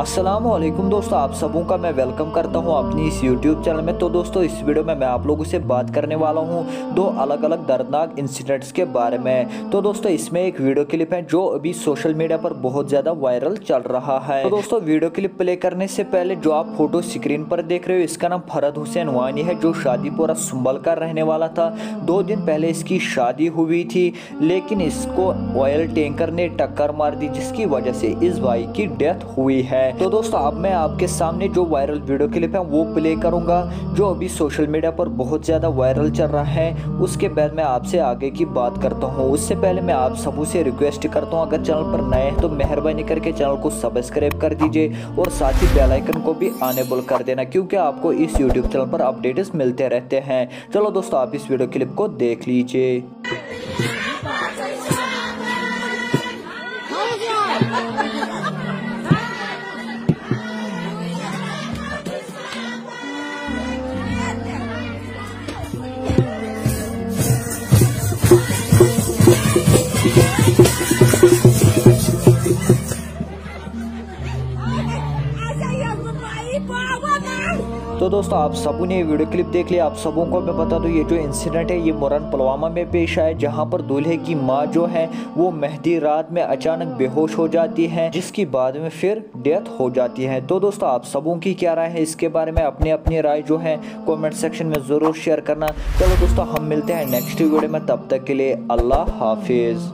असलम दोस्तों, आप सबों का मैं वेलकम करता हूँ अपनी इस यूट्यूब चैनल में। तो दोस्तों, इस वीडियो में मैं आप लोगों से बात करने वाला हूँ दो अलग अलग दर्दनाक इंसिडेंट्स के बारे में। तो दोस्तों, इसमें एक वीडियो क्लिप है जो अभी सोशल मीडिया पर बहुत ज़्यादा वायरल चल रहा है। तो दोस्तों वीडियो क्लिप प्ले करने से पहले जो आप फ़ोटो स्क्रीन पर देख रहे हो, इसका नाम फरद हुसैन वानी है, जो शादीपुरा सुंबल का रहने वाला था। दो दिन पहले इसकी शादी हुई थी, लेकिन इसको ऑयल टैंकर ने टक्कर मार दी, जिसकी वजह से इस भाई की डेथ हुई है। है तो दोस्तों अब मैं आपके सामने जो वायरल वीडियो क्लिप है वो प्ले करूँगा जो अभी सोशल मीडिया पर बहुत ज़्यादा वायरल चल रहा है उसके बाद मैं आपसे आगे की बात करता हूँ उससे पहले मैं आप सबों से रिक्वेस्ट करता हूँ अगर चैनल पर नए हैं तो मेहरबानी करके चैनल को सब्सक्राइब कर दीजिए और साथ ही बेलाइकन को भी आनेबल कर देना क्योंकि आपको इस यूट्यूब चैनल पर अपडेट्स मिलते रहते हैं चलो दोस्तों आप इस वीडियो क्लिप को देख लीजिए तो दोस्तों, आप सबों ने वीडियो क्लिप देख लिया आप सबों को मैं बता दूँ, ये जो इंसिडेंट है, ये मुरन पुलवामा में पेश आया, जहाँ पर दूल्हे की माँ जो है, वो मेहंदी रात में अचानक बेहोश हो जाती है, जिसकी बाद में फिर डेथ हो जाती है। तो दोस्तों, आप सबों की क्या राय है? इसके बारे में अपनी अपनी राय जो है कॉमेंट सेक्शन में ज़रूर शेयर करना। चलो दोस्तों, हम मिलते हैं नेक्स्ट वीडियो में। तब तक के लिए अल्लाह हाफिज़।